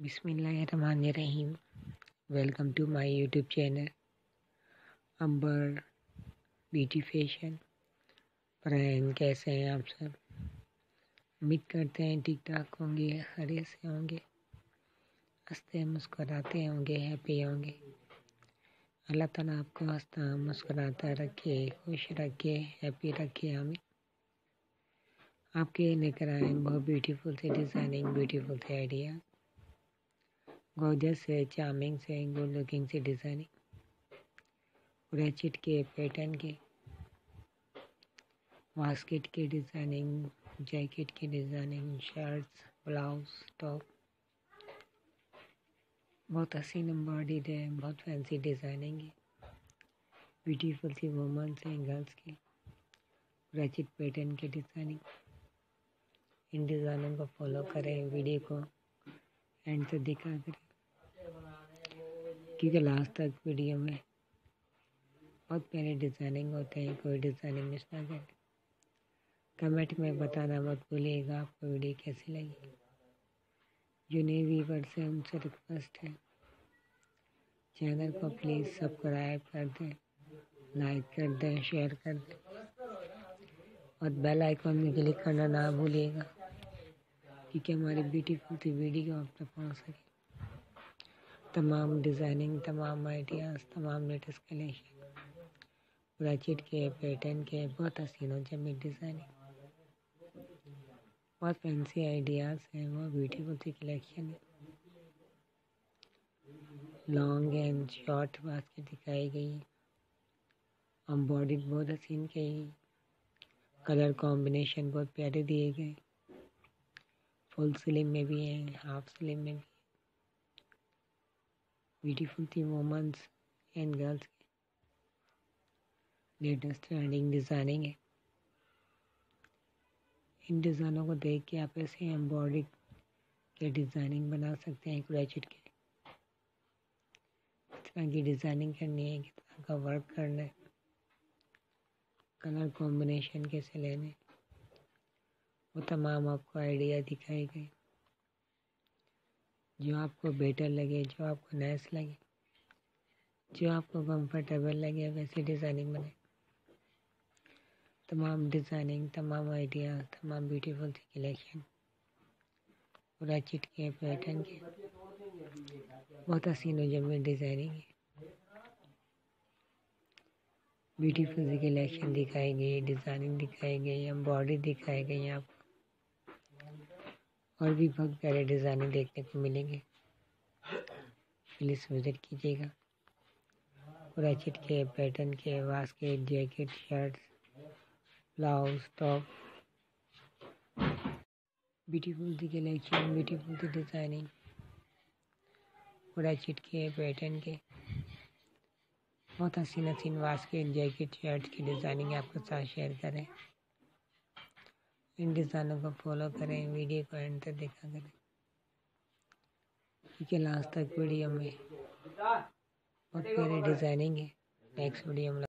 बिस्मिल्लाहिर्रहमानिर्रहीम। Welcome to my YouTube channel, Ambar beauty fashion. Pran कैसे हैं आप सब? उम्मीद करते हैं ठीक ठाक होंगे हरे से होंगे। हँसते, मुस्कुराते होंगे, हैप्पी होंगे। अल्लाह ताला आपको हंसता, मुस्कुराता रखे, खुश रखे, हैप्पी रखे हमें आपके लेकर आए बहुत ब्यूटीफुल से डिज़ाइनिंग ब्यूटीफुल से आइडिया गॉर्जस से चार्मिंग से, गुड लुकिंग से डिज़ाइनिंग रैचिट के पैटर्न के बास्केट के डिज़ाइनिंग जैकेट की डिज़ाइनिंग शर्ट्स ब्लाउज टॉप बहुत हसीन एम्ब्रॉयड है, बहुत फैंसी डिज़ाइनिंग है. ब्यूटीफुल सी वुमेंस हैं गर्ल्स की रैचिट पैटर्न के डिज़ाइनिंग इन डिज़ाइनों को फॉलो करें वीडियो को एंड से दिखा करें. क्योंकि लास्ट तक वीडियो में बहुत प्यारे डिज़ाइनिंग होते हैं, कोई डिज़ाइनिंग मिस ना करें। कमेंट में बताना मत भूलिएगा, आपको वीडियो कैसी लगी? जो नए व्यूवर से उनसे रिक्वेस्ट है। चैनल को प्लीज़ सब्सक्राइब कर दें लाइक कर दें शेयर कर दें। और बेल आइकॉन में क्लिक करना ना भूलिएगा, क्योंकि हमारी ब्यूटीफुल सी वीडियो आप तक पहुँच सके। तमाम डिज़ाइनिंग तमाम आइडियाज़ तमाम लेटेस्ट कलेक्शन ब्राचेट के पैटर्न के बहुत हसीन और ज़मीन डिज़ाइनिंग बहुत फैंसी आइडियाज़ हैं, बहुत ब्यूटीफुल सी कलेक्शन है. लॉन्ग एंड शॉर्ट बास्केट दिखाई गई. है एम्बॉडी बहुत हसीन कही कलर कॉम्बिनेशन बहुत प्यारे दिए गए. फुल स्लिम में भी हैं हाफ़ स्लिम में भी ब्यूटीफुल थी वुमेंस एंड गर्ल्स के लेटेस्ट ट्रेंडिंग डिज़ाइनिंग है। इन डिज़ाइनों को देख के आप ऐसे एम्ब्रॉयडरी के डिज़ाइनिंग बना सकते हैं क्रोचेट के। किस तरह की डिज़ाइनिंग करनी है किस तरह का वर्क करना है। कलर कॉम्बिनेशन कैसे लेने वो तमाम आपको आइडिया दिखाए गए जो आपको बेटर लगे, जो आपको नाइस लगे, जो आपको कंफर्टेबल लगे, वैसी डिज़ाइनिंग बने। तमाम डिज़ाइनिंग तमाम आइडिया तमाम ब्यूटीफुल सी कलेक्शन पूरा चिटके पैटर्न के। बहुत हसीन जमी डिज़ाइनिंग है ब्यूटीफुल कलेक्शन दिखाई गई डिज़ाइनिंग दिखाई गई एम्ब्रॉयडरी दिखाई गई आपको और भी बहुत प्यारे डिज़ाइनिंग देखने को मिलेंगे। प्लीज़ विज़िट कीजिएगा। रैचिट के पैटर्न के basket jacket, shirt, blouse, top. Beautiful सी कलेक्शन, ब्यूटीफुल सी डिज़ाइनिंग। रैचिट के पैटर्न के। बहुत हसीन हसीन बास्केट जैकेट, शर्ट की डिज़ाइनिंग आपके साथ शेयर करें। इन डिज़ाइनों को फॉलो करें, वीडियो को एंड तक देखा करें। क्योंकि लास्ट तक वीडियो में बहुत प्यारे डिज़ाइनिंग है नेक्स्ट वीडियो में